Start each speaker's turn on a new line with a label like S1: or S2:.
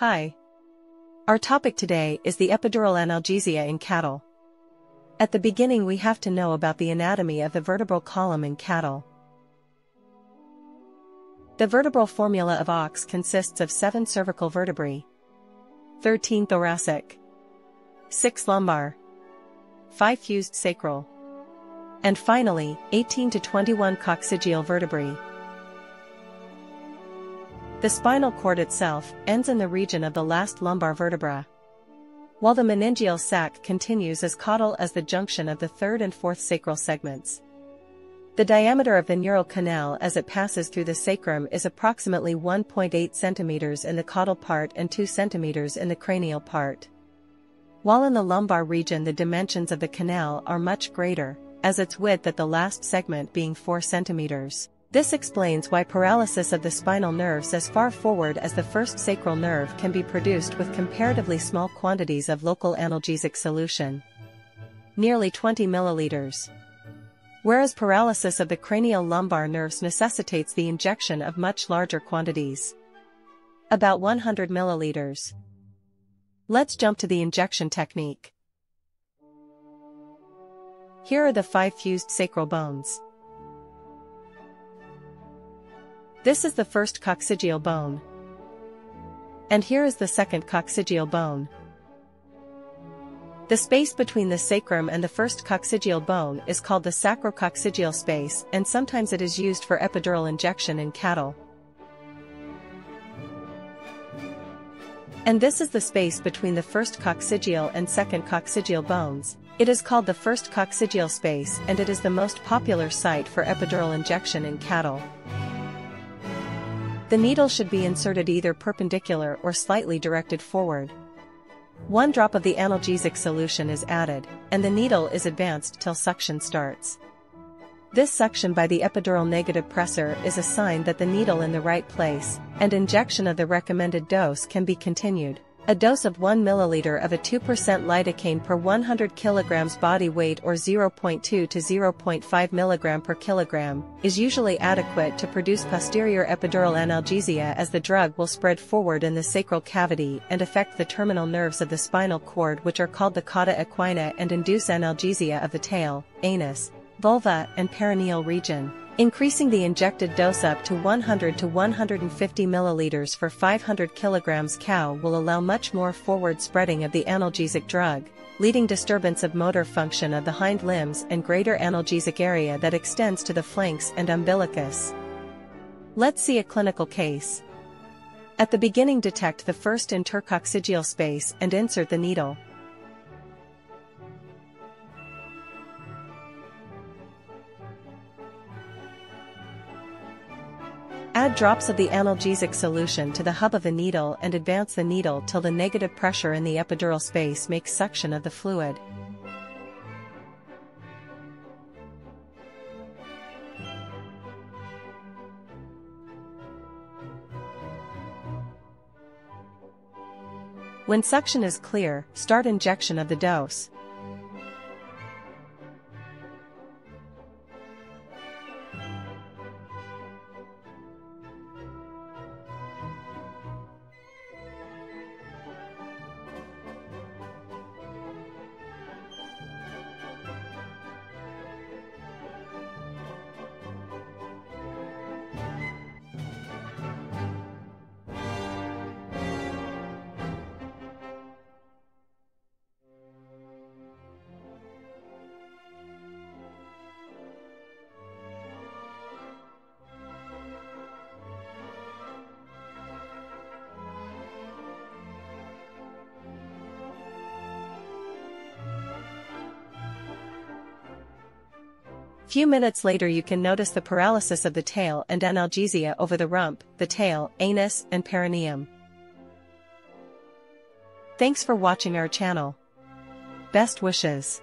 S1: Hi. Our topic today is the epidural analgesia in cattle. At the beginning we have to know about the anatomy of the vertebral column in cattle. The vertebral formula of ox consists of 7 cervical vertebrae, 13 thoracic, 6 lumbar, 5 fused sacral, and finally, 18 to 21 coccygeal vertebrae. The spinal cord itself ends in the region of the last lumbar vertebra. While the meningeal sac continues as caudal as the junction of the third and fourth sacral segments. The diameter of the neural canal as it passes through the sacrum is approximately 1.8 cm in the caudal part and 2 cm in the cranial part. While in the lumbar region the dimensions of the canal are much greater, as its width at the last segment being 4 cm. This explains why paralysis of the spinal nerves as far forward as the first sacral nerve can be produced with comparatively small quantities of local analgesic solution. Nearly 20 milliliters. Whereas paralysis of the cranial lumbar nerves necessitates the injection of much larger quantities. About 100 milliliters. Let's jump to the injection technique. Here are the five fused sacral bones. This is the first coccygeal bone. And here is the second coccygeal bone. The space between the sacrum and the first coccygeal bone is called the sacrococcygeal space and sometimes it is used for epidural injection in cattle. And this is the space between the first coccygeal and second coccygeal bones. It is called the first coccygeal space and it is the most popular site for epidural injection in cattle. The needle should be inserted either perpendicular or slightly directed forward. One drop of the analgesic solution is added, and the needle is advanced till suction starts. This suction by the epidural negative pressor is a sign that the needle is in the right place, and injection of the recommended dose can be continued. A dose of 1 ml of a 2% lidocaine per 100 kg body weight or 0.2 to 0.5 mg per kilogram is usually adequate to produce posterior epidural analgesia as the drug will spread forward in the sacral cavity and affect the terminal nerves of the spinal cord which are called the cauda equina and induce analgesia of the tail, anus, vulva and perineal region. Increasing the injected dose up to 100 to 150 milliliters for 500 kilograms cow will allow much more forward spreading of the analgesic drug, leading disturbance of motor function of the hind limbs and greater analgesic area that extends to the flanks and umbilicus. Let's see a clinical case. At the beginning detect the first intercoccygeal space and insert the needle. Add drops of the analgesic solution to the hub of the needle and advance the needle till the negative pressure in the epidural space makes suction of the fluid. When suction is clear, start injection of the dose. A few minutes later you can notice the paralysis of the tail and analgesia over the rump, the tail, anus, and perineum. Thanks for watching our channel. Best wishes.